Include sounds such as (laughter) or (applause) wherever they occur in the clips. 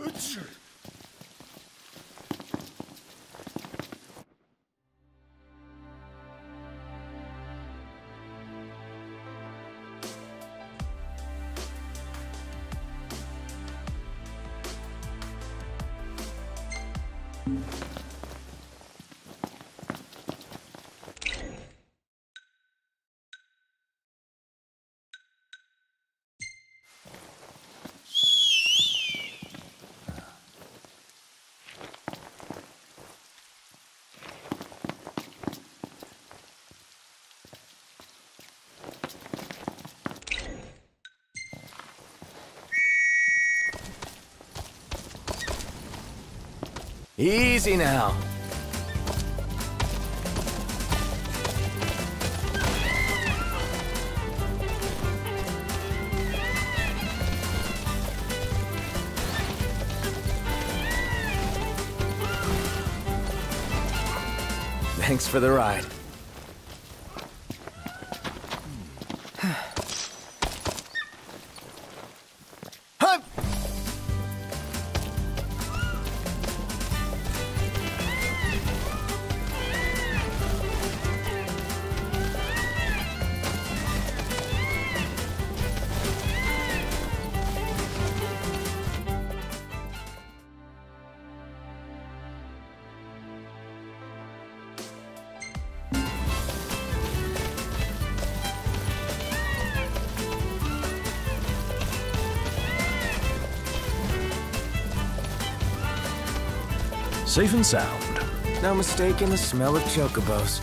Richard. Easy now. Thanks for the ride. Safe and sound. No mistake in the smell of chocobos.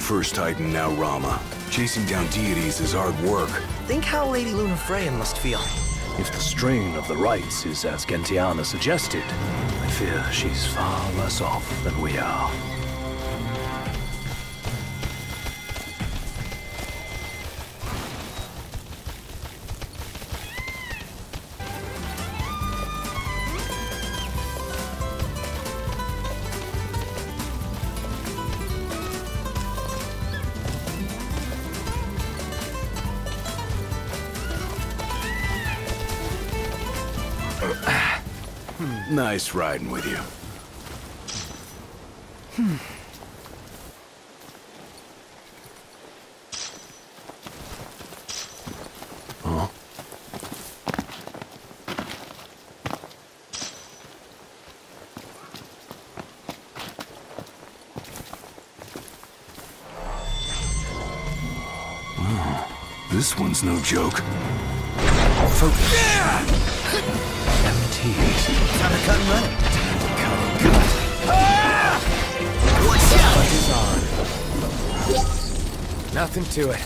First Titan, now Ramuh. Chasing down deities is hard work. Think how Lady Lunafreya must feel. If the strain of the rites is as Gentiana suggested, I fear she's far worse off than we are. Nice riding with you. Huh? Wow, This one's no joke. Focus. Tease. Time to cut and run it. Nothing to it.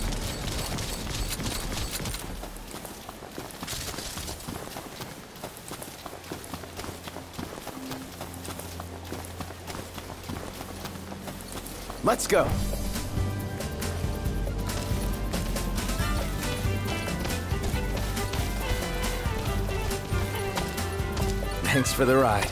Let's go. Thanks for the ride.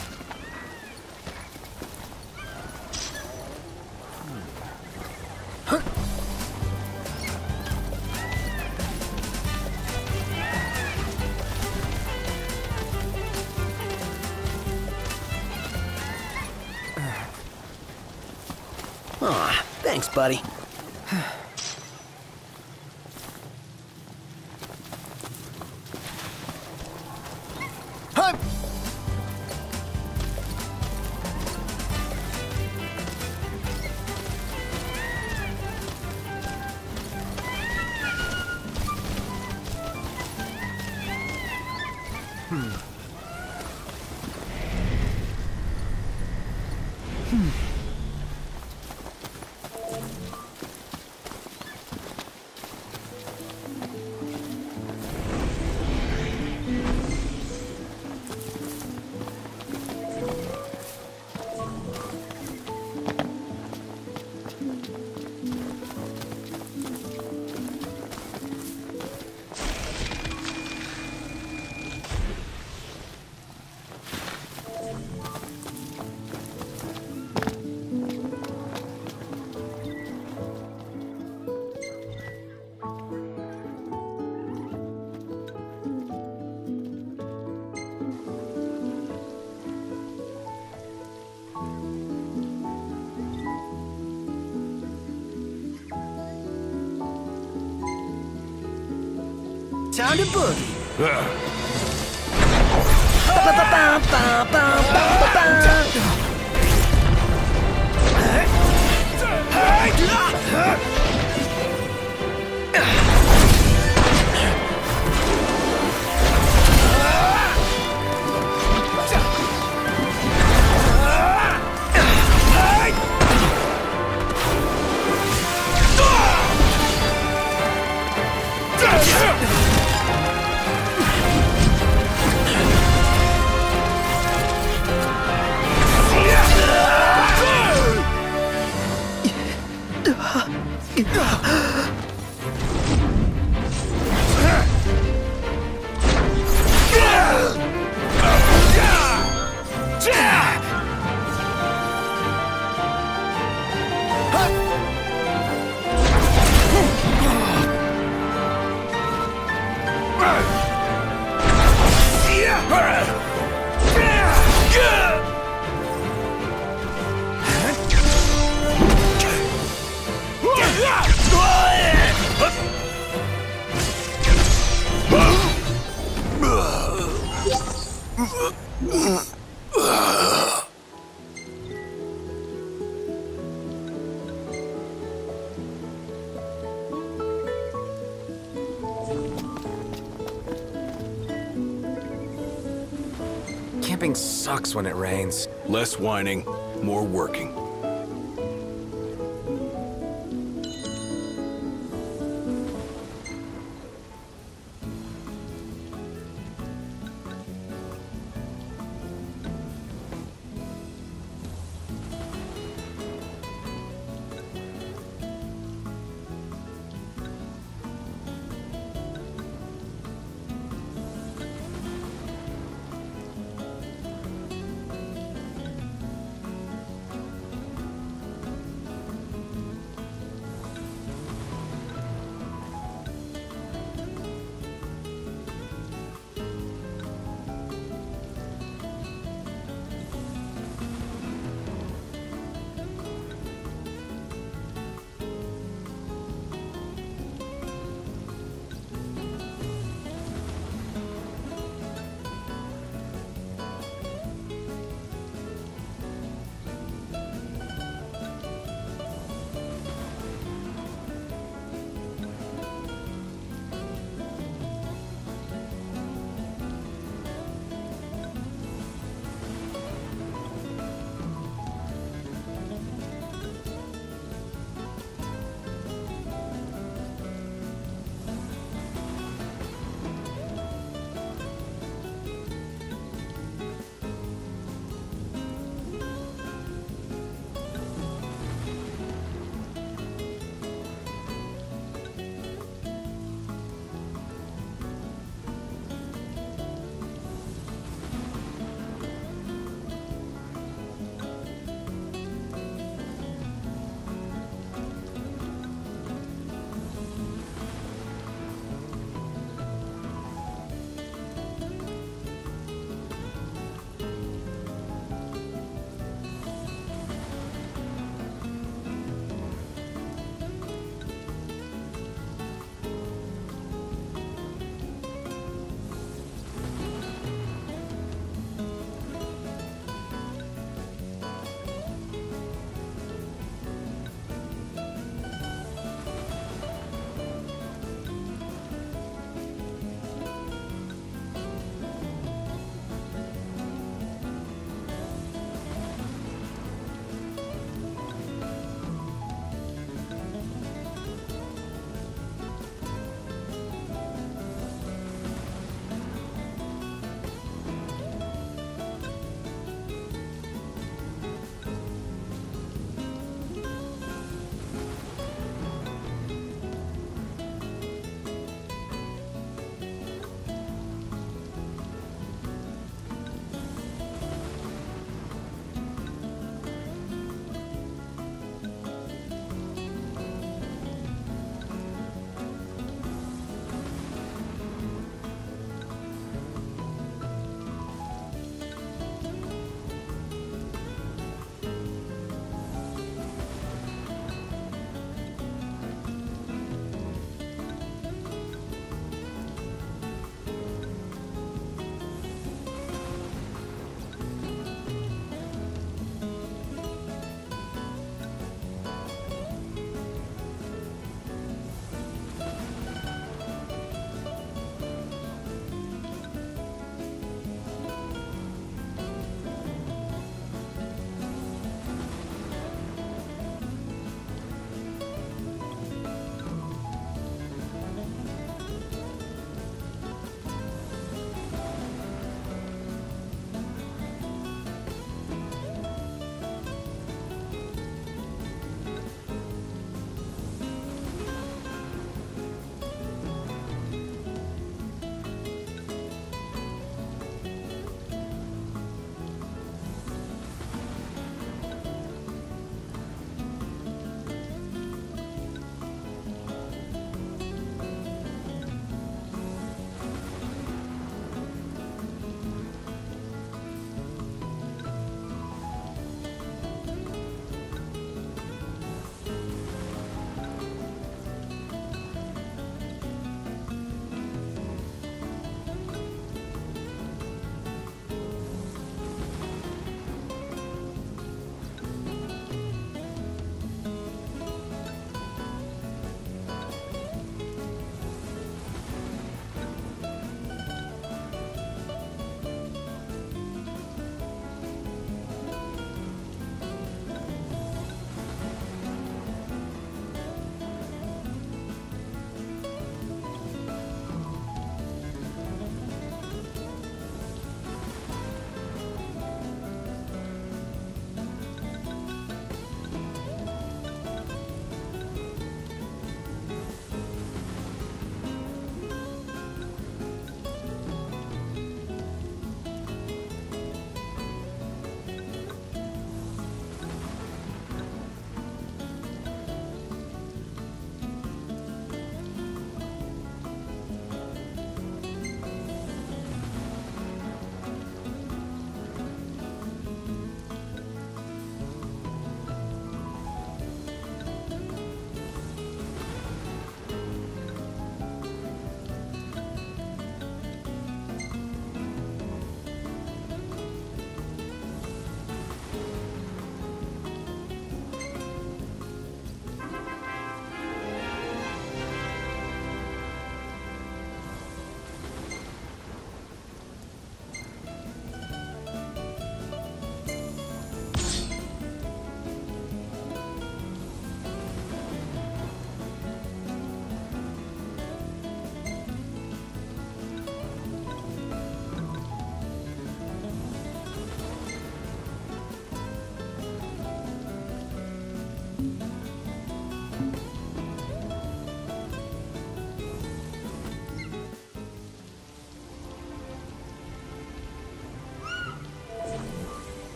Aw, thanks, buddy. Time to boogie. Camping sucks when it rains. Less whining, more working.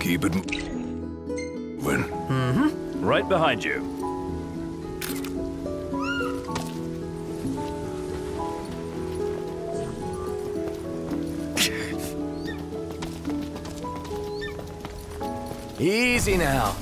Keep it moving. Mm-hmm. Right behind you. Now.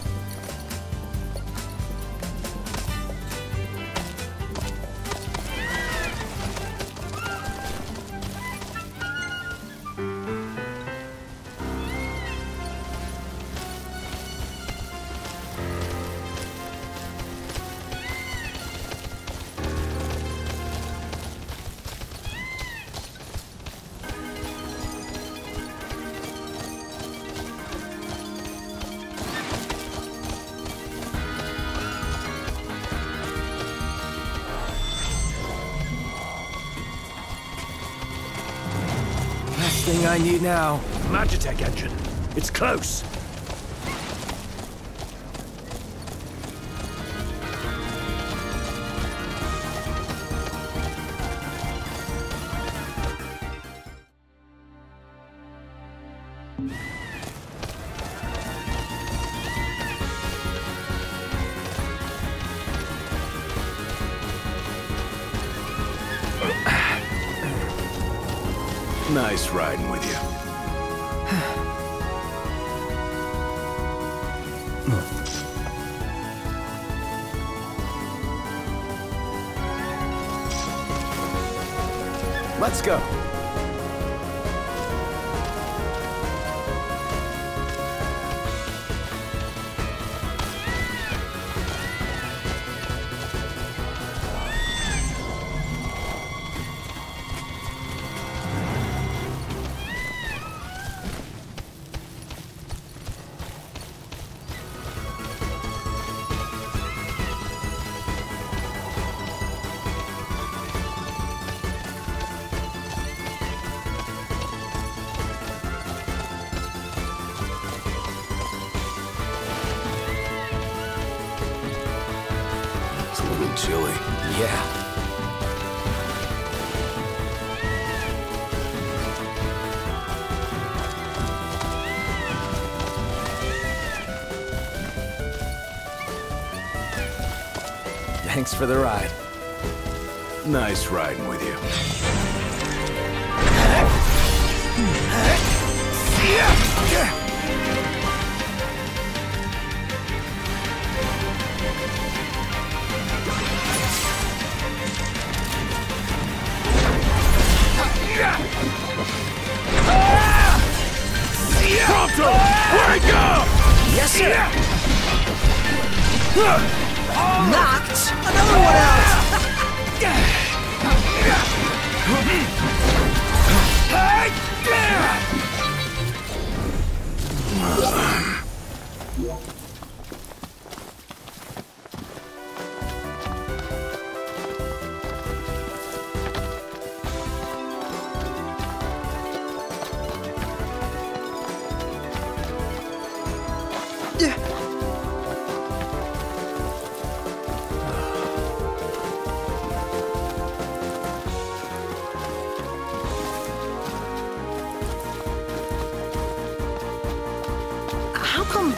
I need now. Magitech engine. It's close. Yeah. Thanks for the ride. Nice riding with you. Prompto! Where'd it go? Yes, sir. Knocked another one out.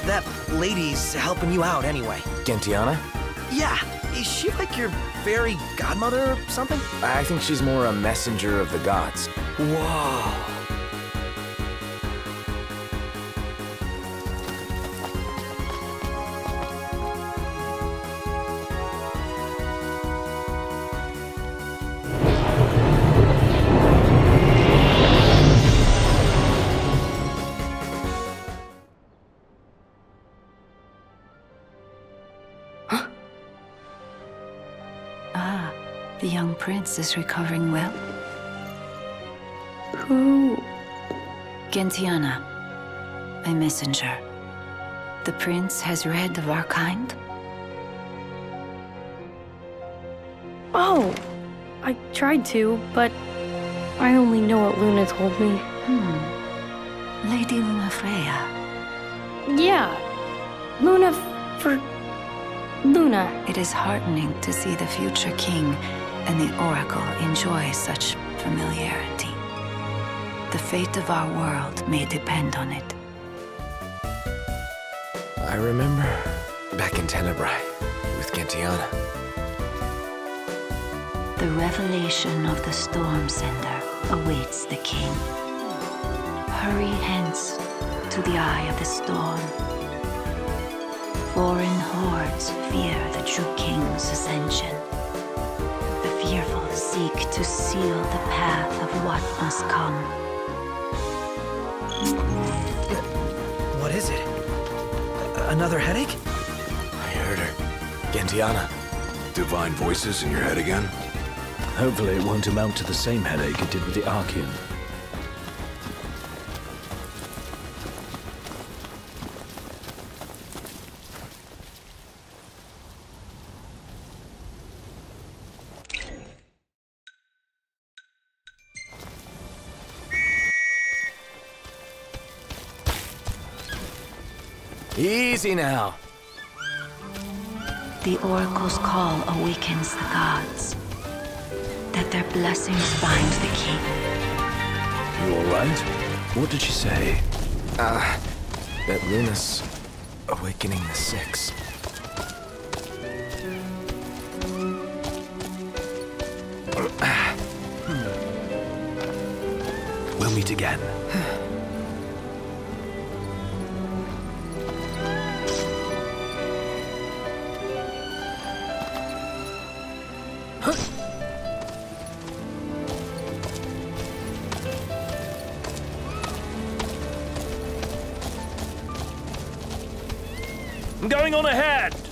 That lady's helping you out anyway? Gentiana? Yeah, is she like your fairy godmother or something? I think she's more a messenger of the gods. Whoa. Recovering well? Who? Gentiana, a messenger. The prince has read of our kind? Oh, I tried to, but I only know what Luna told me. Hmm. Lady Lunafreya. Yeah, Luna for Luna. It is heartening to see the future king and the Oracle enjoy such familiarity. The fate of our world may depend on it. I remember back in Tenebrae with Gentiana. The revelation of the Storm Sender awaits the king. Hurry hence to the eye of the storm. Foreign hordes fear the true king's ascension. The fearful seek to seal the path of what must come. What is it? A- Another headache? I heard her. Gentiana. Divine voices in your head again? Hopefully it won't amount to the same headache it did with the Archaean. Easy now. The Oracle's call awakens the gods. That their blessings bind the king. You alright? What did she say? Uh, that Luna's awakening the Six. We'll meet again. I'm going on ahead!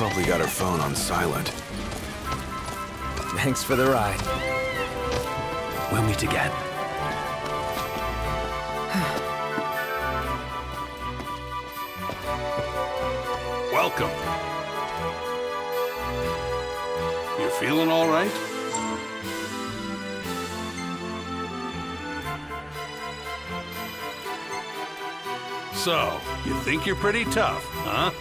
Probably got her phone on silent. Thanks for the ride. We'll meet again. (sighs) Welcome. You feeling all right? So, you think you're pretty tough, huh?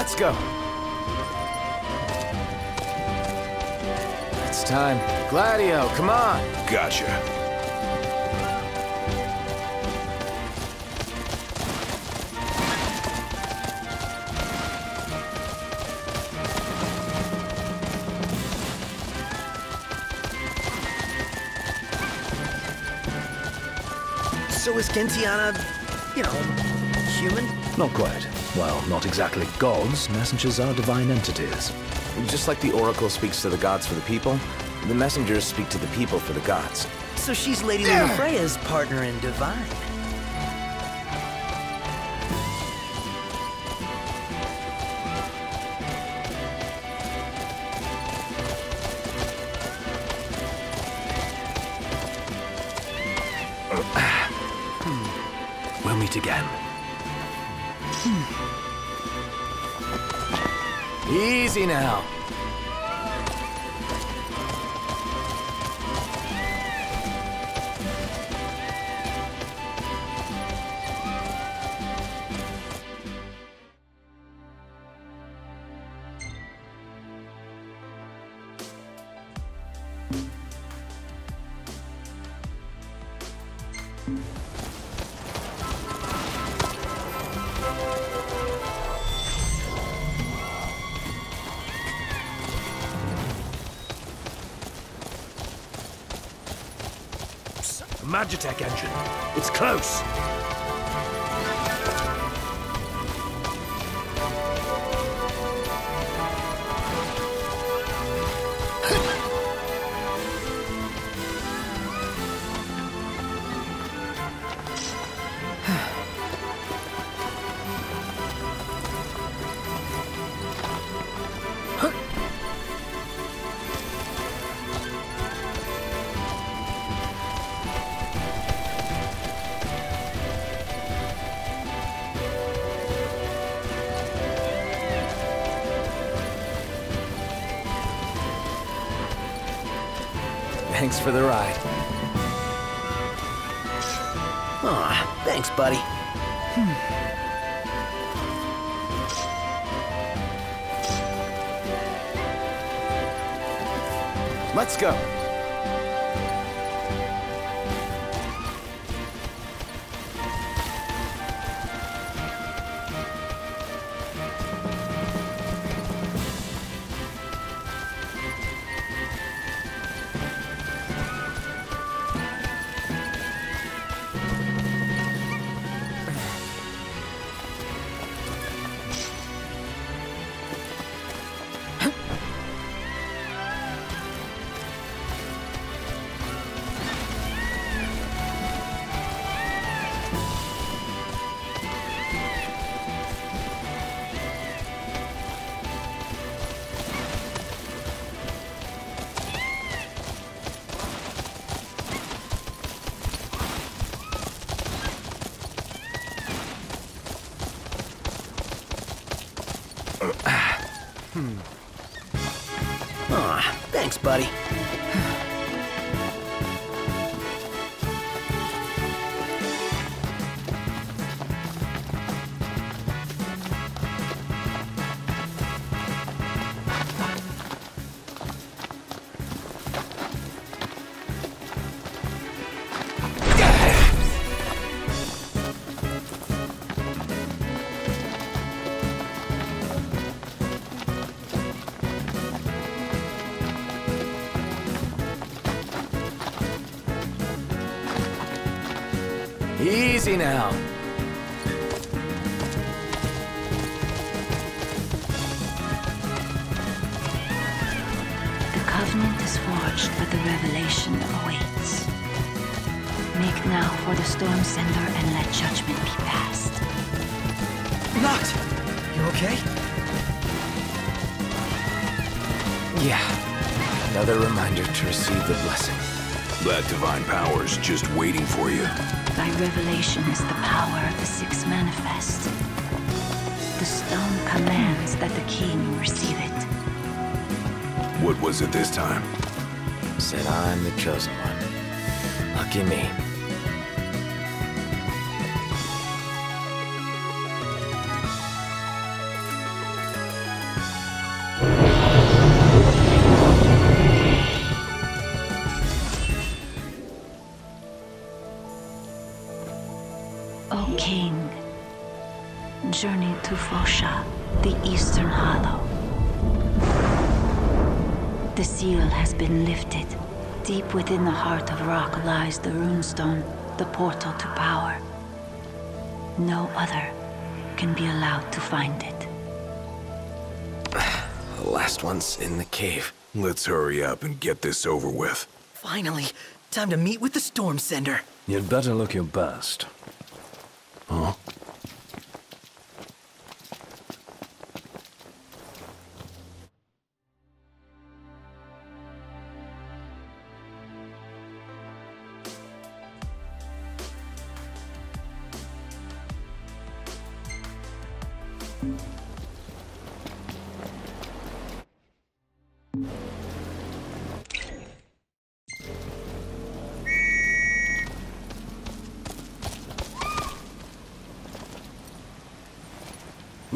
Let's go. It's time. Gladio, come on. Gotcha. So is Gentiana, you know, human? Not quite. Well, not exactly gods. Messengers are divine entities. Just like the Oracle speaks to the gods for the people, the messengers speak to the people for the gods. So she's Lady Lunafreya's partner in Divine. Now. Magitech engine. It's close. Thanks for the ride. Aw, thanks, buddy. Hmm. Let's go. Buddy. Easy now. The Covenant is forged, but the revelation awaits. Make now for the Storm Sender and let judgment be passed. Noct! You okay? Yeah. Another reminder to receive the blessing. That divine power's just waiting for you. Thy revelation is the power of the Six Manifest. The stone commands that the king receive it. What was it this time? Said I'm the chosen one. Lucky me. Seal has been lifted. Deep within the heart of rock lies the runestone, the portal to power. No other can be allowed to find it. (sighs) The last one's in the cave. Let's hurry up and get this over with. Finally, time to meet with the Storm Sender. You'd better look your best. Huh?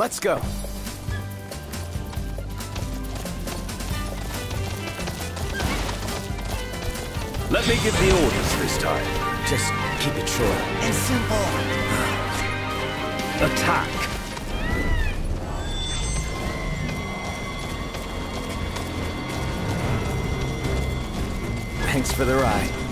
Let's go. Let me give the orders this time. Just keep it short. And simple. Attack! Thanks for the ride.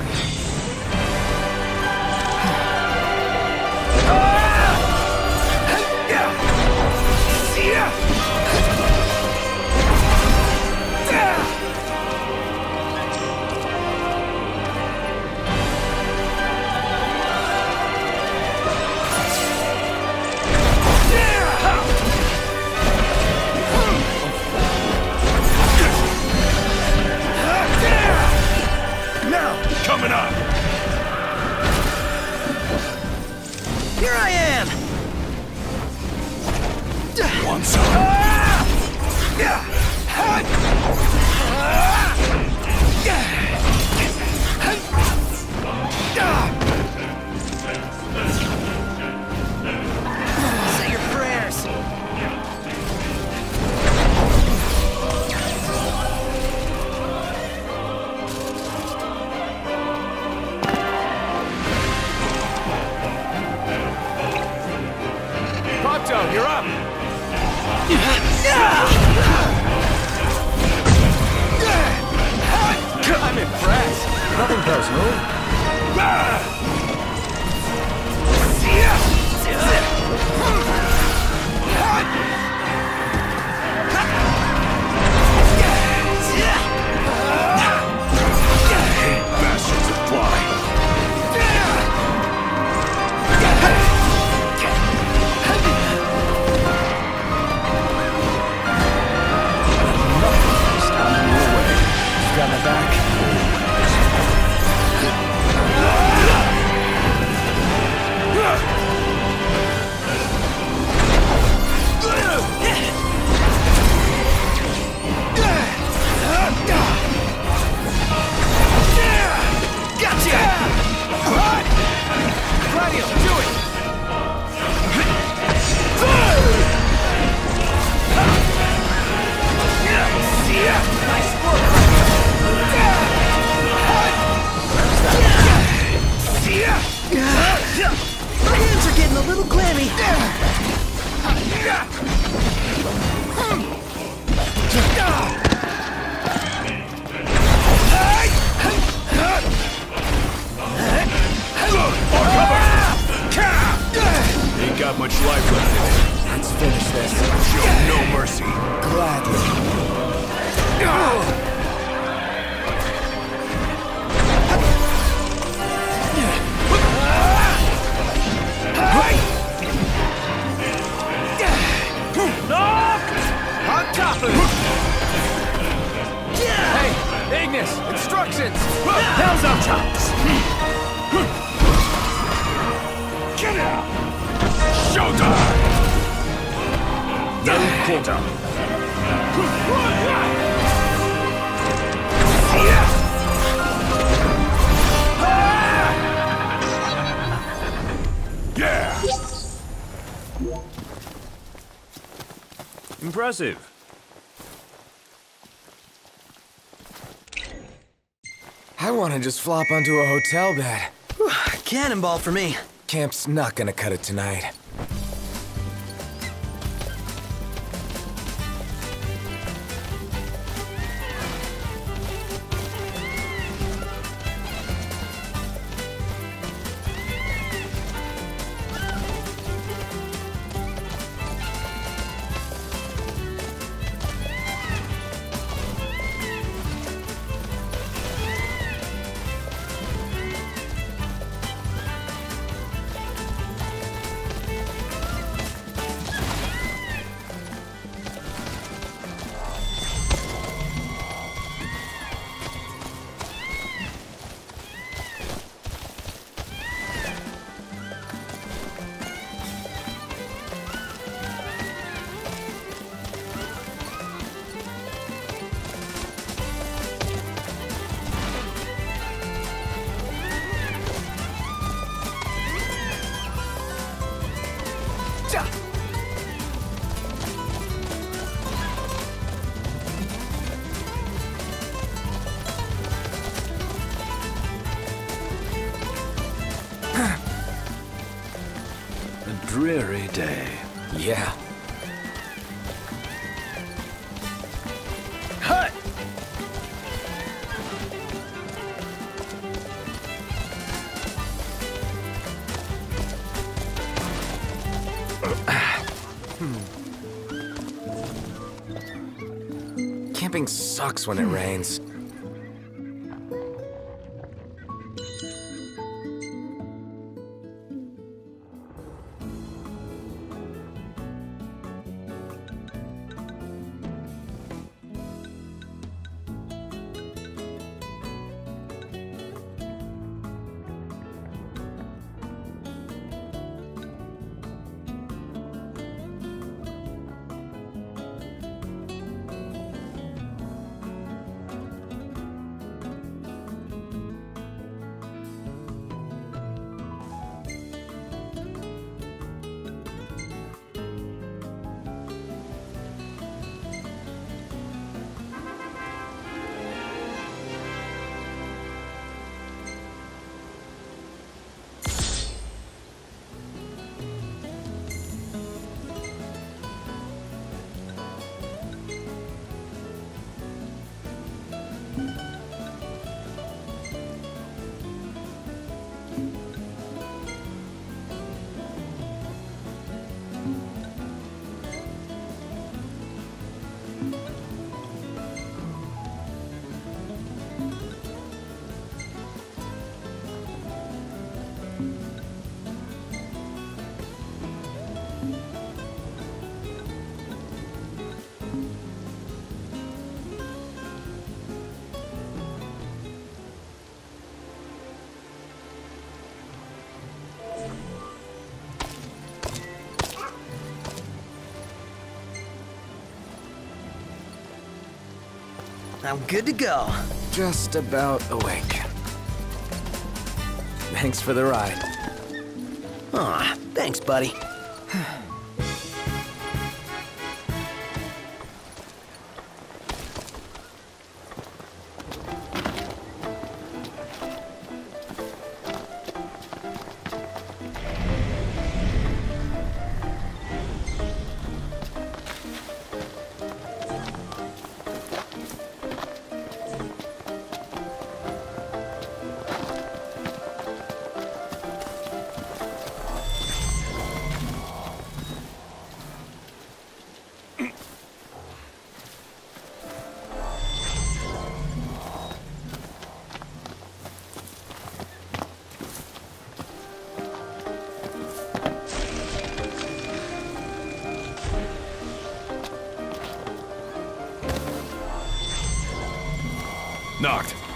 Coming up! Here I am! Want some? Say Ain't got much life left in it. Let's finish this. Show no mercy. Gladly. On top of it! Hey, Ignis, instructions! Hell's up, chops! Get out! Showtime! No quarter. Yeah! Impressive. I want to just flop onto a hotel bed. (sighs) Cannonball for me. Camp's not gonna cut it tonight. Sucks when it rains. I'm good to go. Just about awake. Thanks for the ride. Aw, thanks, buddy.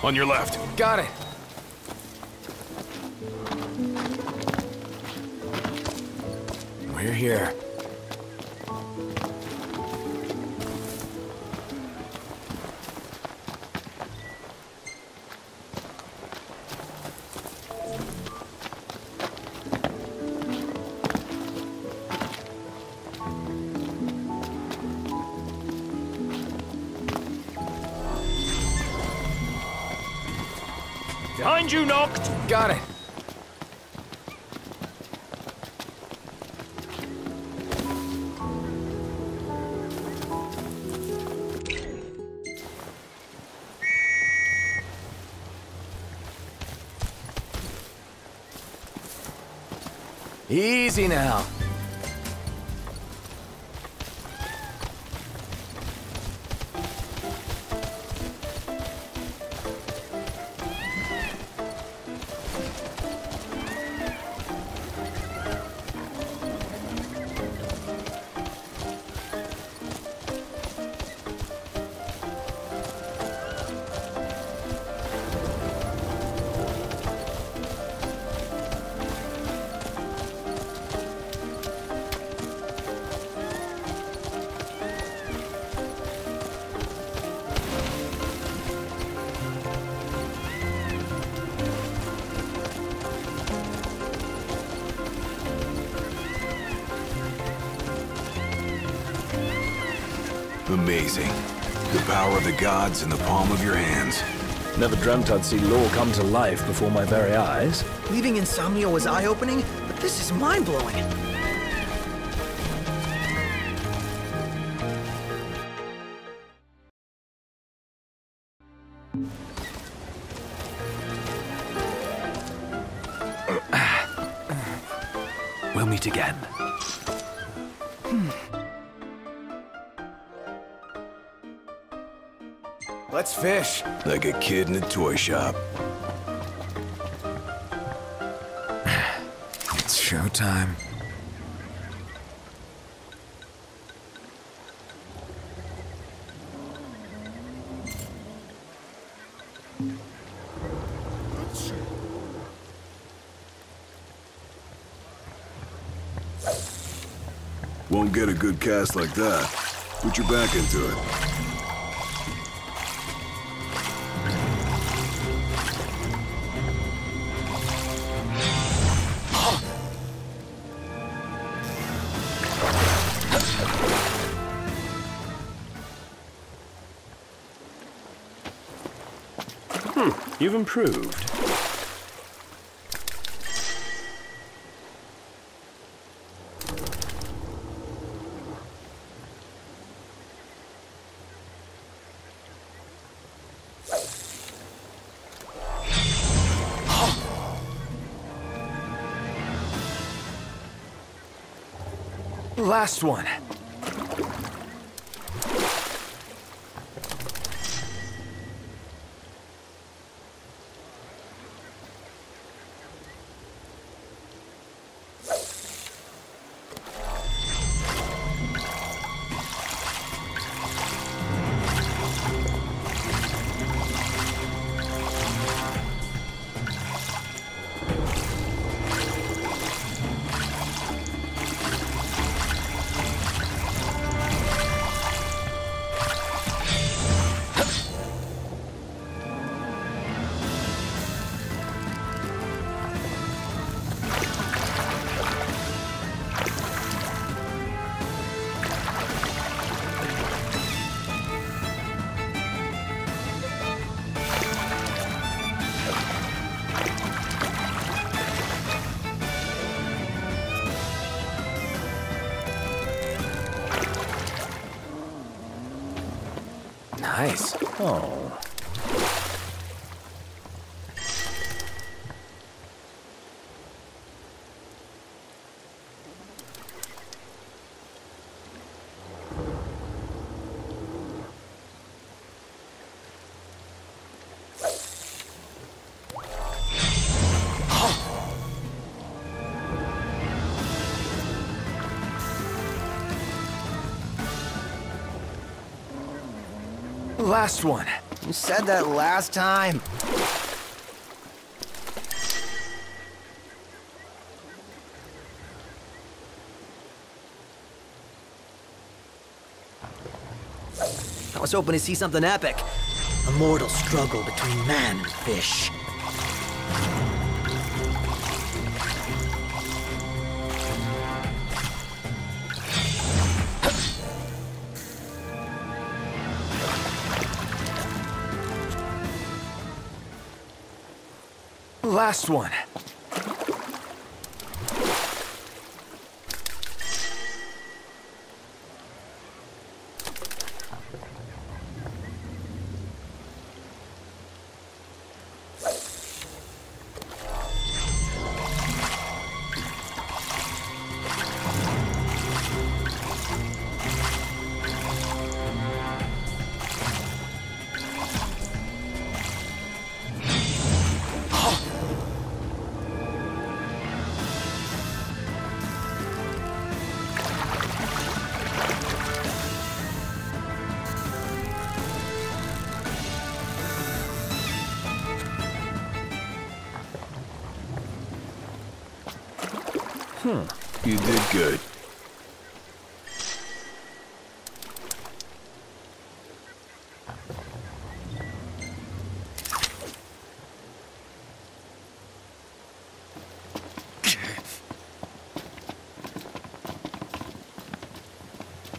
On your left. Got it. Power of the gods in the palm of your hands. Never dreamt I'd see law come to life before my very eyes. Leaving Insomnia was eye-opening, but this is mind-blowing. Like a kid in a toy shop. (sighs) It's showtime. Won't get a good cast like that. Put your back into it. You've improved. Last one. Nice. Oh. Last one. You said that last time. I was hoping to see something epic. A mortal struggle between man and fish. Last one.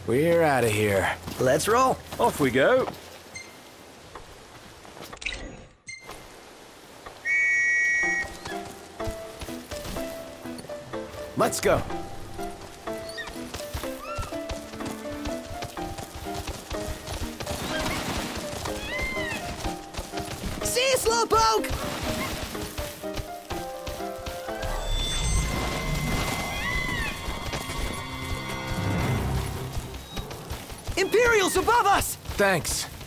We're out of here. Let's roll. Off we go. Let's go. Thanks.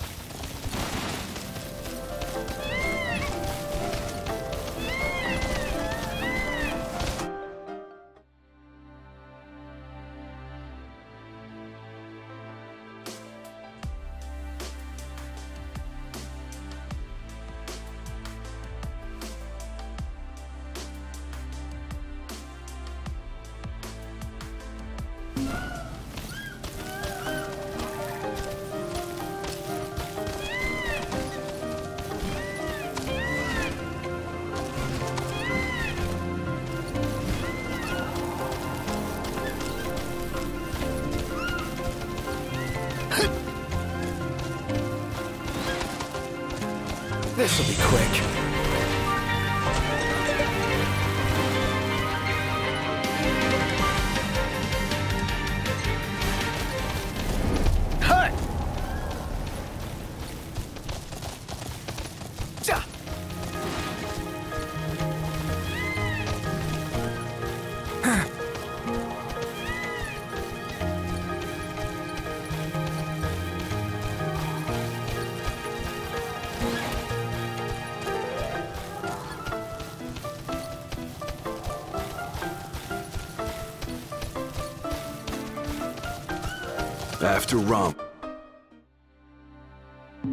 After Ramuh...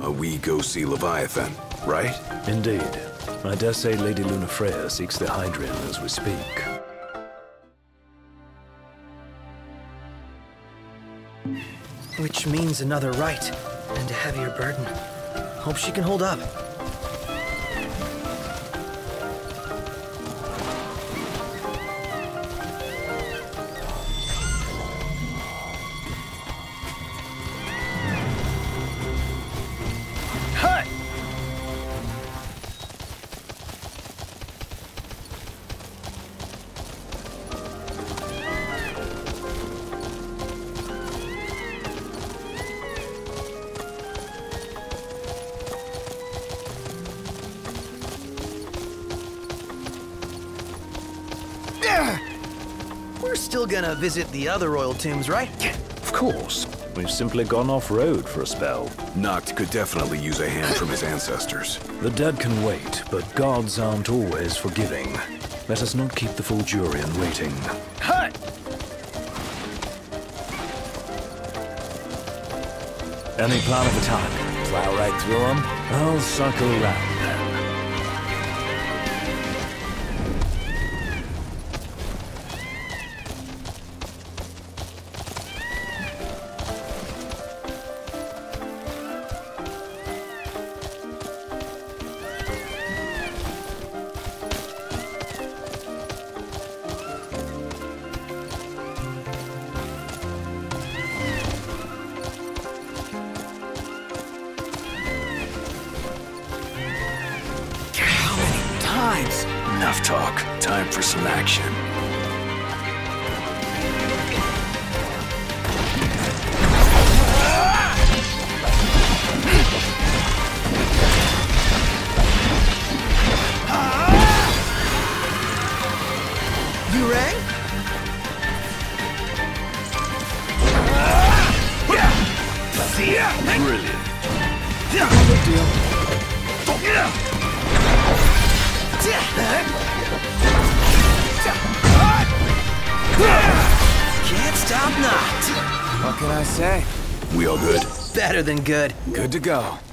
Uh, we go see Leviathan, right? Indeed. I dare say Lady Lunafreya seeks the Hydraean as we speak. Which means another rite, and a heavier burden. Hope she can hold up. Visit the other royal tombs, right? Of course. We've simply gone off-road for a spell. Noct could definitely use a hand from his ancestors. The dead can wait, but gods aren't always forgiving. Let us not keep the Fulgurian waiting. Hut! Any plan of attack? Plow right through them? I'll circle round Enough talk. Time for some action. Good. Good to go.